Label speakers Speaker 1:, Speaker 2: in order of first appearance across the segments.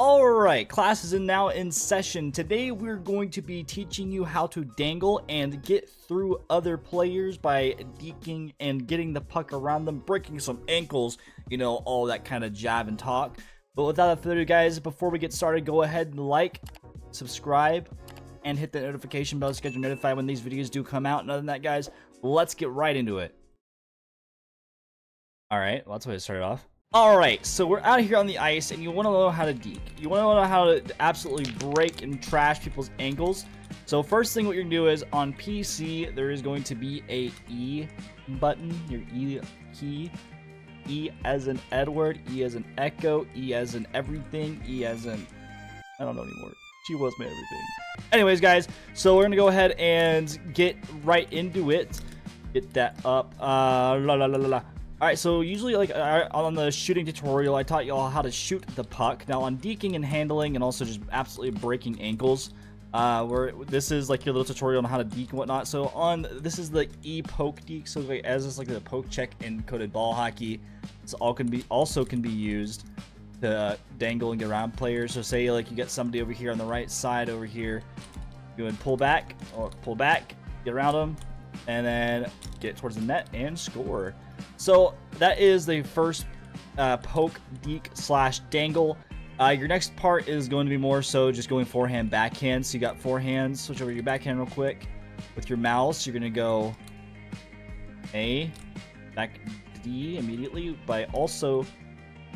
Speaker 1: Alright, class is now in session. Today we're going to be teaching you how to dangle and get through other players by deking and getting the puck around them, breaking some ankles, you know, all that kind of jab and talk. But without further ado, guys, before we get started, go ahead and like, subscribe, and hit the notification bell to get notified when these videos do come out. And other than that, guys, let's get right into it. Alright, well, that's the way to start it off. Alright, so we're out here on the ice, and you want to know how to deke. You want to know how to absolutely break and trash people's ankles. So first thing what you're going to do is, on PC, there is going to be a E button, your E key. E as in Edward, E as in Echo, E as in everything, E as in... I don't know anymore. She was my everything. Anyways, guys, so we're going to go ahead and get right into it. Get that up. Uh, la la la la la. Alright, so usually like uh, on the shooting tutorial, I taught y'all how to shoot the puck. Now on deking and handling and also just absolutely breaking ankles, uh, where this is like your little tutorial on how to deke and whatnot. So on, this is the e-poke deke, so like as it's like the poke check in coded ball hockey, this all can be, also can be used to dangle and get around players. So say like you get somebody over here on the right side over here, go and pull back, or pull back, get around them, and then get towards the net and score. So that is the first uh, poke, deke, slash dangle. Uh, your next part is going to be more so just going forehand, backhand. So you got forehand, switch over your backhand real quick. With your mouse, you're going to go A, back D immediately by also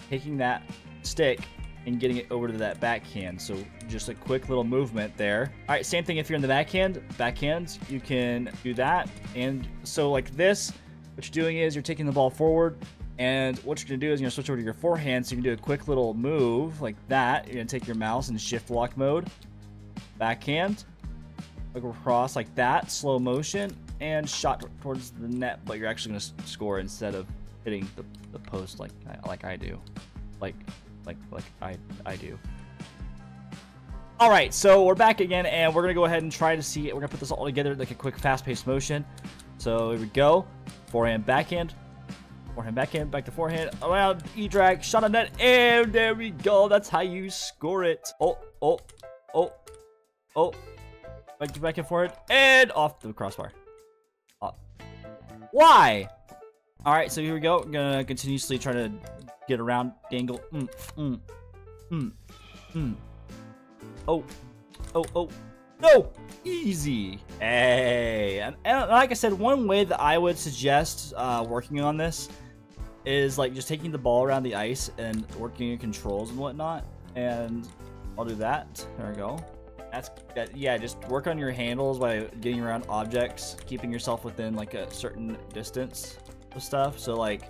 Speaker 1: taking that stick and getting it over to that backhand. So just a quick little movement there. All right, same thing if you're in the backhand. Backhand, you can do that. And so like this, what you're doing is you're taking the ball forward, and what you're to do is you're to switch over to your forehand, so you can do a quick little move like that. You're to take your mouse in shift lock mode, backhand, across like that, slow motion, and shot towards the net, but you're actually to score instead of hitting the, the post like like I do, like like like I I do. All right, so we're back again, and we're gonna go ahead and try to see. We're gonna put this all together like a quick, fast-paced motion. So here we go. Forehand, backhand. Forehand, backhand, back to forehand. Around, E-drag, shot on net, and there we go. That's how you score it. Oh, oh, oh, oh. Back to back and forward, and off the crossbar. Uh, why? All right, so here we go. Gonna continuously try to get around, dangle. Mm, mm, mm, mm. Oh, oh, oh. No! Easy. Hey. And, and, like I said, one way that I would suggest uh, working on this is like just taking the ball around the ice and working your controls and whatnot. And I'll do that. There we go. That's that. Yeah, just work on your handles by getting around objects, keeping yourself within like a certain distance stuff. So like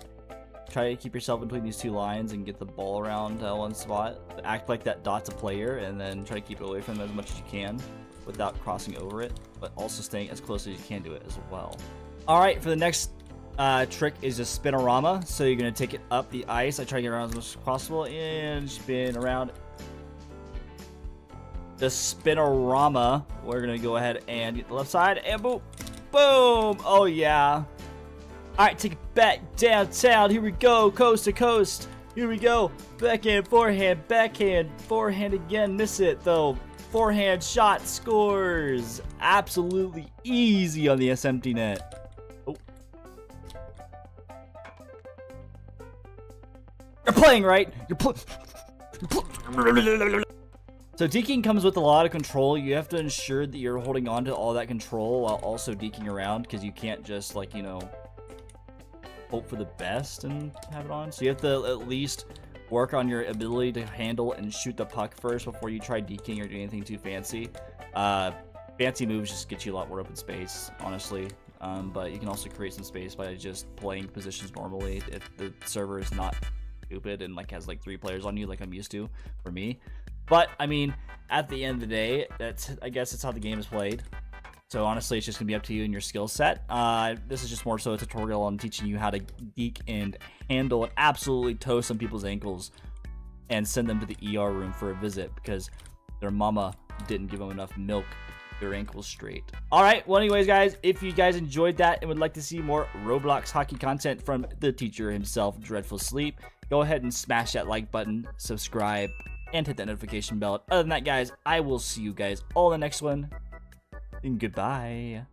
Speaker 1: try to keep yourself between these two lines and get the ball around uh, one spot. Act like that dot's a player and then try to keep it away from them as much as you can without crossing over it, but also staying as close as you can to it as well. All right, for the next uh, trick is a spinorama. So you're to take it up the ice. I try to get around as much as possible and spin around the spinorama. We're to go ahead and get the left side and boom, boom. Oh, yeah. All right, take it back downtown. Here we go, coast to coast. Here we go. Backhand, forehand, backhand, forehand again. Miss it, though forehand shot scores. Absolutely easy on the SMT net. Oh. You're playing, right? You're playing. So deking comes with a lot of control. You have to ensure that you're holding on to all that control while also deking around because you can't just like, you know, hope for the best and have it on. So you have to at least work on your ability to handle and shoot the puck first before you try deking or do anything too fancy. Uh, fancy moves just get you a lot more open space, honestly. Um, but you can also create some space by just playing positions normally if the server is not stupid and like has like three players on you like I'm used to for me. But I mean, at the end of the day, that's I guess that's how the game is played. So honestly, it's just gonna be up to you and your skill set. Uh, this is just more so a tutorial on teaching you how to deke and handle and absolutely toe some people's ankles and send them to the ER room for a visit because their mama didn't give them enough milk their ankles straight. All right, well anyways guys, if you guys enjoyed that and would like to see more Roblox hockey content from the teacher himself, Dreadful Sleep, go ahead and smash that like button, subscribe, and hit that notification bell. Other than that, guys, I will see you guys all in the next one. Goodbye.